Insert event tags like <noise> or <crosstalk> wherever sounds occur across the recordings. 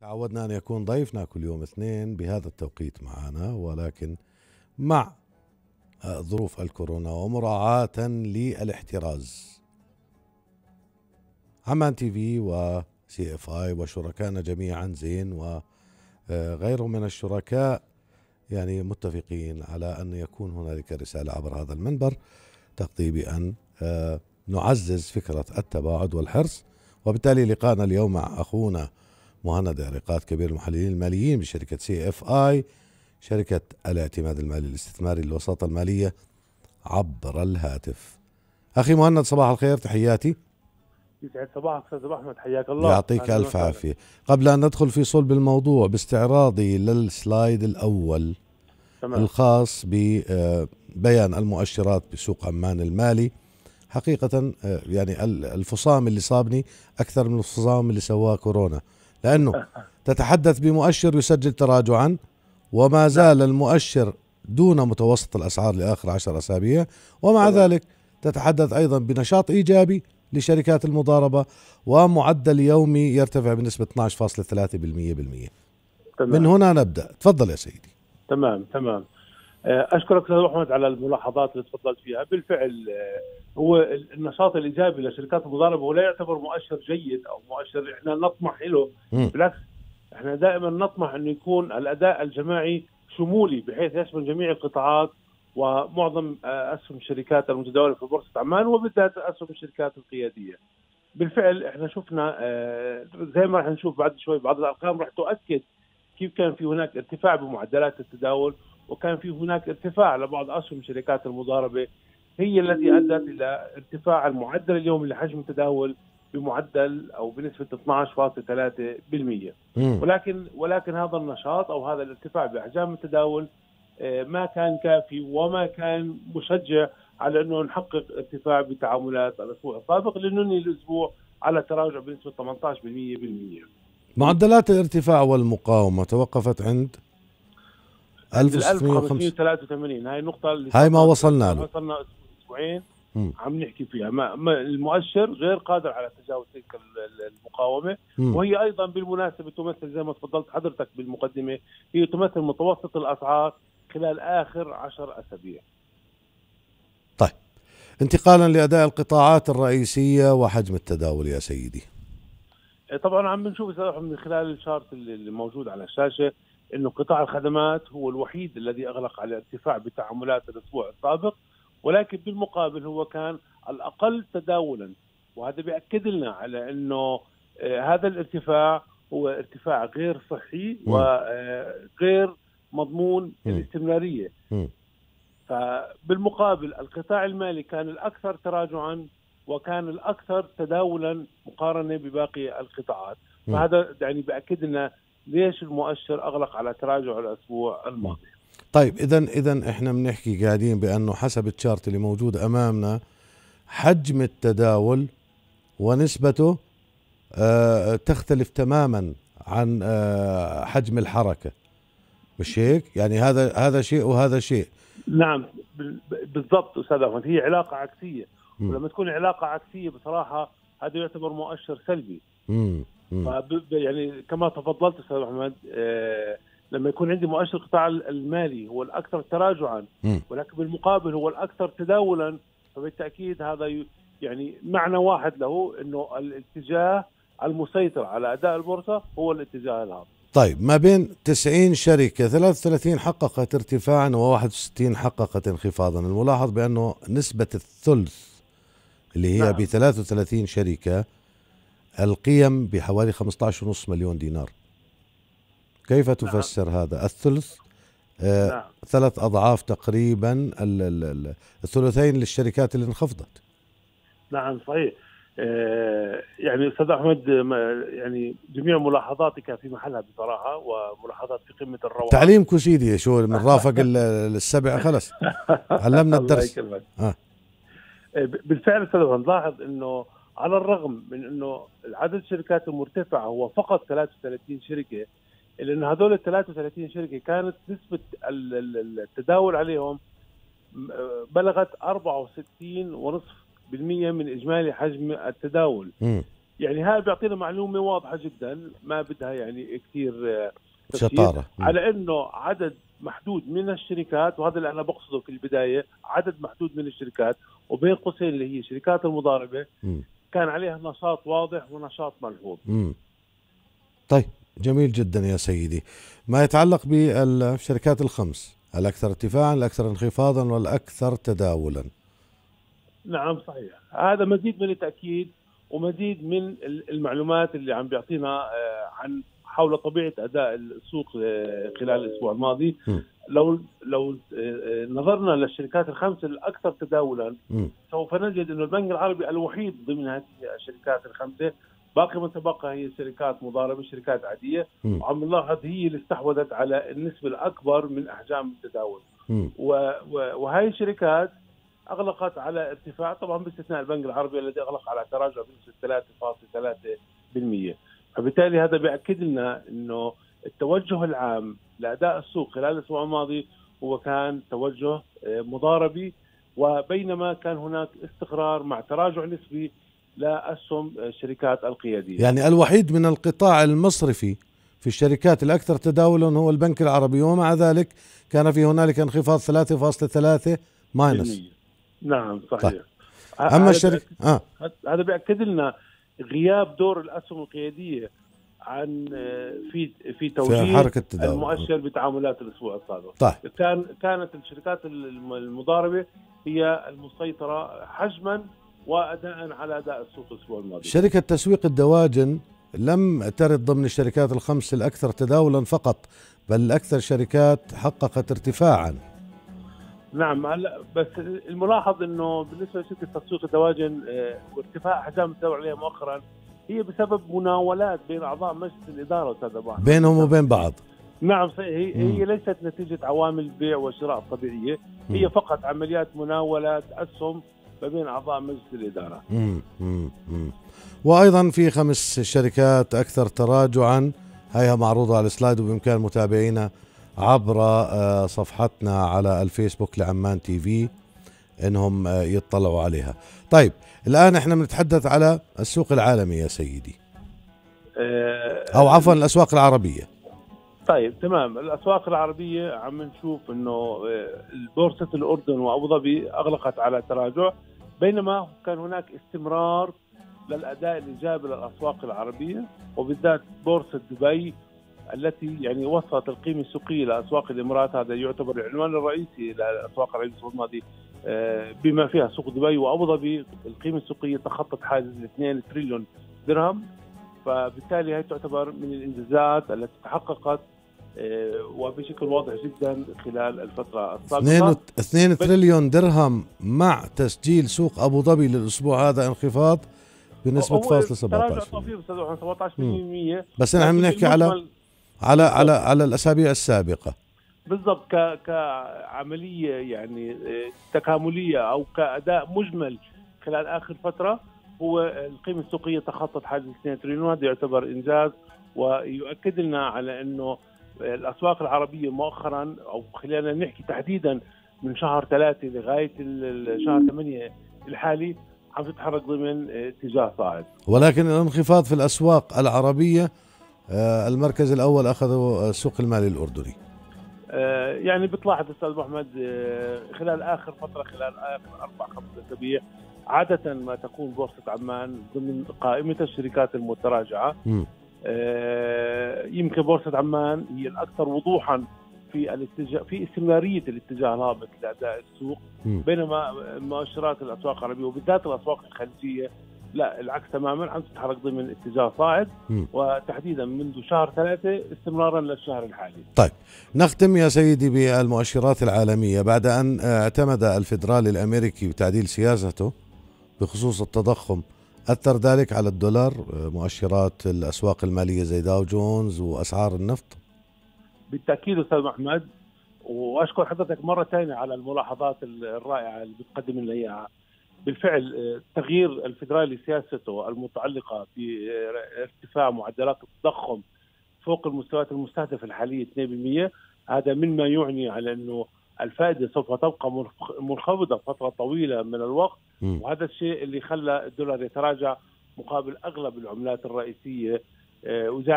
تعودنا أن يكون ضيفنا كل يوم اثنين بهذا التوقيت معنا ولكن مع ظروف الكورونا ومراعاة للاحتراز. عمان تي في وسي إف آي وشركائنا جميعا زين وغيرهم من الشركاء يعني متفقين على أن يكون هنالك رسالة عبر هذا المنبر تقضي بأن آه، نعزز فكرة التباعد والحرص وبالتالي لقاءنا اليوم مع أخونا مهند عريقات كبير المحللين الماليين بشركة CFI شركة الاعتماد المالي الاستثماري للوساطة المالية عبر الهاتف. أخي مهند صباح الخير تحياتي. يسعد صباحك أستاذ ابو أحمد حياك الله. يعطيك ألف عافية. قبل أن ندخل في صلب الموضوع باستعراضي لل slide الأول تمام. الخاص ببيان المؤشرات بسوق عمان المالي. حقيقة آه، يعني الفصام اللي صابني أكثر من الفصام اللي سواه كورونا. لأنه تتحدث بمؤشر يسجل تراجعا وما زال المؤشر دون متوسط الأسعار لآخر عشر أسابيع ومع ذلك تتحدث أيضا بنشاط إيجابي لشركات المضاربة ومعدل يومي يرتفع بنسبة 12.3% من هنا نبدأ. تفضل يا سيدي. تمام تمام. أشكرك أستاذ أحمد على الملاحظات اللي تفضلت فيها. بالفعل آه، هو النشاط الإيجابي لشركات المضاربة ولا يعتبر مؤشر جيد أو مؤشر إحنا نطمح له. بالعكس إحنا دائما نطمح انه يكون الأداء الجماعي شمولي بحيث يشمل جميع القطاعات ومعظم آه، أسهم الشركات المتداولة في بورصة عمان وبالذات أسهم الشركات القيادية. بالفعل إحنا شفنا زي ما راح نشوف بعد شوي بعض الأرقام راح تؤكد كيف كان في هناك ارتفاع بمعدلات التداول وكان في هناك ارتفاع لبعض أسهم شركات المضاربة هي التي أدت إلى ارتفاع المعدل اليومي لحجم التداول بمعدل أو بنسبة 12.3% ولكن ولكن هذا النشاط أو هذا الارتفاع بأحجام التداول آه، ما كان كافي وما كان مشجع على أنه نحقق ارتفاع بتعاملات الأسبوع السابق لننهي الأسبوع على تراجع بنسبة 18% معدلات الارتفاع والمقاومة توقفت عند 1683 هاي النقطة اللي هاي ما وصلنا له. وصلنا أسبوعين. عم نحكي فيها. ما, ما المؤشر غير قادر على تجاوز تلك المقاومة. وهي أيضا بالمناسبة تمثل زي ما تفضلت حضرتك بالمقدمة هي تمثل متوسط الأسعار خلال آخر عشر أسابيع. طيب. انتقالا لأداء القطاعات الرئيسية وحجم التداول يا سيدي. طبعا عم بنشوف من خلال الشارت اللي موجود على الشاشة إنه قطاع الخدمات هو الوحيد الذي أغلق على ارتفاع بتعاملات الأسبوع السابق ولكن بالمقابل هو كان الأقل تداولا. وهذا بيأكد لنا على إنه آه، هذا الارتفاع هو ارتفاع غير صحي وغير آه، مضمون الاستمرارية. فبالمقابل القطاع المالي كان الأكثر تراجعا وكان الأكثر تداولا مقارنة بباقي القطاعات. فهذا يعني باكد لنا ليش المؤشر أغلق على تراجع الأسبوع الماضي؟ طيب اذا اذا إحنا بنحكي قاعدين بأنه حسب التشارت اللي موجود أمامنا حجم التداول ونسبته آه تختلف تماما عن آه حجم الحركة. مش هيك؟ يعني هذا هذا شيء وهذا شيء. نعم بالضبط أستاذ أحمد. هي علاقة عكسية. ولما تكون علاقة عكسية بصراحة هذا يعتبر مؤشر سلبي. مم. يعني كما تفضلت أستاذ محمد آه لما يكون عندي مؤشر القطاع المالي هو الأكثر تراجعا ولكن بالمقابل هو الأكثر تداولا فبالتأكيد هذا يعني معنى واحد له إنه الاتجاه المسيطر على أداء البورصة هو الاتجاه الهابط طيب ما بين 90 شركة 33 حققت ارتفاعا و61 حققت انخفاضا. الملاحظ بأنه نسبة الثلث اللي هي نعم. ب 33 شركة القيم بحوالي 15.5 مليون دينار كيف نعم. تفسر نعم. هذا الثلث آه نعم. ثلاث أضعاف تقريبا الثلثين للشركات اللي انخفضت نعم صحيح آه يعني أستاذ أحمد يعني جميع ملاحظاتك في محلها بصراحة وملاحظات في قمة الروعه تعليمكم سيدي شو من <laughs> رافق السبع خلص <laughs> علمنا الدرس آه. بالفعل أستاذ نلاحظ إنه على الرغم من إنه عدد الشركات المرتفعه هو فقط 33 شركة الا انه هذول ال 33 شركة كانت نسبة التداول عليهم بلغت 64.5% من إجمالي حجم التداول. يعني هذا بيعطينا معلومة واضحة جدا ما بدها يعني كثير آه، شطارة. على إنه عدد محدود من الشركات وهذا اللي أنا بقصده في البداية عدد محدود من الشركات وبين قوسين اللي هي شركات المضاربة م. كان عليها نشاط واضح ونشاط ملحوظ. طيب جميل جدا يا سيدي. ما يتعلق بالشركات الخمس الاكثر ارتفاعا، الاكثر انخفاضا والاكثر تداولا. نعم صحيح، هذا مزيد من التأكيد ومزيد من المعلومات اللي عم بيعطينا آه، عن حول طبيعة أداء السوق آه، خلال الأسبوع الماضي م. لو لو آه، نظرنا للشركات الخمسة الأكثر تداولا. سوف نجد إنه البنك العربي الوحيد ضمن هذه الشركات الخمسة. باقي من تبقى هي شركات مضاربة شركات عادية. وعم نلاحظ هي اللي استحوذت على النسبة الأكبر من أحجام التداول. وهي الشركات أغلقت على ارتفاع طبعا باستثناء البنك العربي الذي أغلق على تراجع بنسبة 3.3% فبالتالي هذا بيأكد لنا إنه التوجه العام لأداء السوق خلال الأسبوع الماضي هو كان توجه آه، مضاربي وبينما كان هناك استقرار مع تراجع نسبي لأسهم الشركات القيادية. يعني الوحيد من القطاع المصرفي في الشركات الأكثر تداولا هو البنك العربي ومع ذلك كان في هنالك انخفاض 3.3 ماينس. نعم صحيح. طيب. أما الشركة آه هذا بيأكد لنا غياب دور الأسهم القيادية عن آه، في في توجيه في حركة التداول. المؤشر بتعاملات الأسبوع السابق طيب. كان كانت الشركات المضاربة هي المسيطرة حجما واداء على أداء السوق الأسبوع الماضي شركة تسويق الدواجن لم ترد ضمن الشركات الخمس الأكثر تداولا فقط بل أكثر شركات حققت ارتفاعا نعم هلا بس الملاحظ إنه بالنسبة لشركة تسويق الدواجن آه، وارتفاع أحجام التداول عليها مؤخرا هي بسبب مناولات بين أعضاء مجلس الإدارة أستاذ أبو بينهم وبين بعض. نعم هي هي ليست نتيجة عوامل البيع والشراء الطبيعيه هي فقط عمليات مناولات اسهم ما بين أعضاء مجلس الإدارة. مم. مم. مم. وأيضا في خمس شركات أكثر تراجعا. هيها معروضة على السلايد وبإمكان متابعينا عبر آه، صفحتنا على الفيسبوك لعمان تي في. إنهم آه، يطلعوا عليها. طيب الآن إحنا بنتحدث على السوق العالمي يا سيدي. آه، أو عفوا الأسواق العربية. طيب تمام. الأسواق العربية عم نشوف إنه بورصة الأردن وأبو ظبي أغلقت على تراجع بينما كان هناك استمرار للأداء الإيجابي للأسواق العربية وبالذات بورصة دبي التي يعني وصلت القيمة السوقية لاسواق الإمارات. هذا يعتبر العنوان الرئيسي للاسواق العربيه الأسبوع الماضي آه، بما فيها سوق دبي وأبو ظبي. القيمة السوقية تخطت حاجز 2 تريليون درهم فبالتالي هي تعتبر من الإنجازات التي تحققت آه، وبشكل واضح جدا خلال الفترة السابقة. 2 تريليون درهم مع تسجيل سوق أبو ظبي للأسبوع. هذا انخفاض بنسبة فاصلة 17 17% بس نحن بنحكي على على على على الأسابيع السابقة. بالضبط كعملية يعني آه، تكاملية أو كأداء مجمل خلال آخر فترة هو القيمة السوقية تخطت حاجز 2 تريليون هذا يعتبر إنجاز ويؤكد لنا على أنه الأسواق العربية مؤخرا أو خلينا نحكي تحديدا من شهر ثلاثة لغاية شهر ثمانية الحالي عم تتحرك ضمن اتجاه صاعد. ولكن الانخفاض في الأسواق العربية آه، المركز الأول اخذه السوق المالي الأردني. آه، يعني بتلاحظ أستاذ محمد آه، خلال آخر فترة خلال آخر أربع خمس أسابيع عادة ما تكون بورصة عمان ضمن قائمة الشركات المتراجعة. م. آه، يمكن بورصة عمان هي الأكثر وضوحا في الاتجاه في استمرارية الاتجاه الهابط لأداء السوق. بينما مؤشرات الأسواق العربية وبالذات الأسواق الخليجية لا العكس تماما. عم تتحرك ضمن اتجاه صاعد وتحديدا منذ شهر ثلاثة استمرارا للشهر الحالي. طيب نختم يا سيدي بالمؤشرات العالمية. بعد أن اعتمد الفدرالي الأمريكي بتعديل سياسته بخصوص التضخم أثر ذلك على الدولار مؤشرات الأسواق المالية زي داو جونز وأسعار النفط؟ بالتأكيد أستاذ محمد وأشكر حضرتك مرة ثانية على الملاحظات الرائعة اللي بتقدم لنا إياها. بالفعل تغيير الفدرالي سياسته المتعلقة بارتفاع معدلات التضخم فوق المستويات المستهدفة الحالية 2% هذا مما يعني على أنه الفائدة سوف تبقى منخفضة فترة طويلة من الوقت. وهذا الشيء اللي خلى الدولار يتراجع مقابل أغلب العملات الرئيسية آه، وزي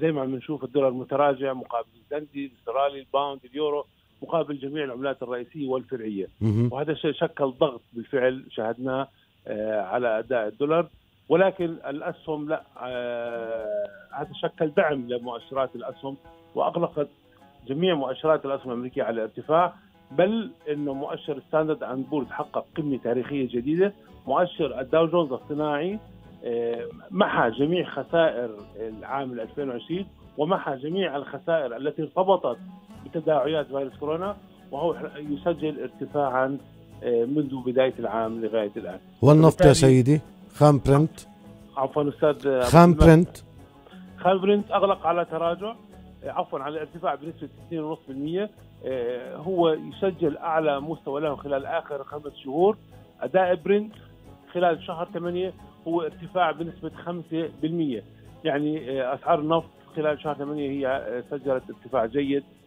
زي ما عم نشوف الدولار متراجع مقابل النيوزلندي الأسترالي ال pound اليورو مقابل جميع العملات الرئيسية والفرعية. وهذا الشيء شكل ضغط بالفعل شاهدناه آه، على أداء الدولار. ولكن الأسهم لا آه، هذا شكل دعم لمؤشرات الأسهم وأغلقت جميع مؤشرات الأسهم الأمريكية على ارتفاع. بل إنه مؤشر Standard & Poor's حقق قمة تاريخية جديدة. مؤشر الداو جونز الصناعي آه، محى جميع خسائر العام 2020 ومحى جميع الخسائر التي ارتبطت بتداعيات فيروس كورونا وهو يسجل ارتفاعا آه، منذ بداية العام لغاية الآن. والنفط يا سيدي خام برنت. عفوا أستاذ خام برنت. خام برنت أغلق على تراجع آه، عفوا على ارتفاع بنسبة 2.5% هو يسجل أعلى مستوى له خلال آخر خمس شهور. أداء برنت خلال شهر 8 هو ارتفاع بنسبة 5% يعني آه، أسعار النفط خلال شهر 8 هي آه، سجلت ارتفاع جيد. آه،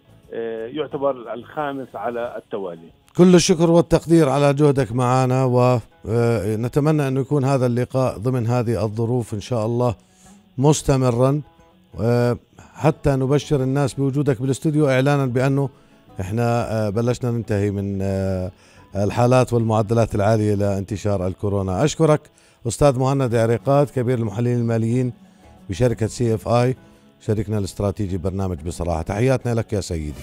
يعتبر الخامس على التوالي. كل الشكر والتقدير على جهدك معنا ونتمنى أن يكون هذا اللقاء ضمن هذه الظروف إن شاء الله مستمرا. حتى نبشر الناس بوجودك بالاستوديو إعلانا بأنه إحنا بلشنا ننتهي من الحالات والمعدلات العالية لانتشار الكورونا. أشكرك أستاذ مهند عريقات كبير المحللين الماليين بشركة CFI. شريكنا الاستراتيجي برنامج بصراحة. تحياتنا لك يا سيدي.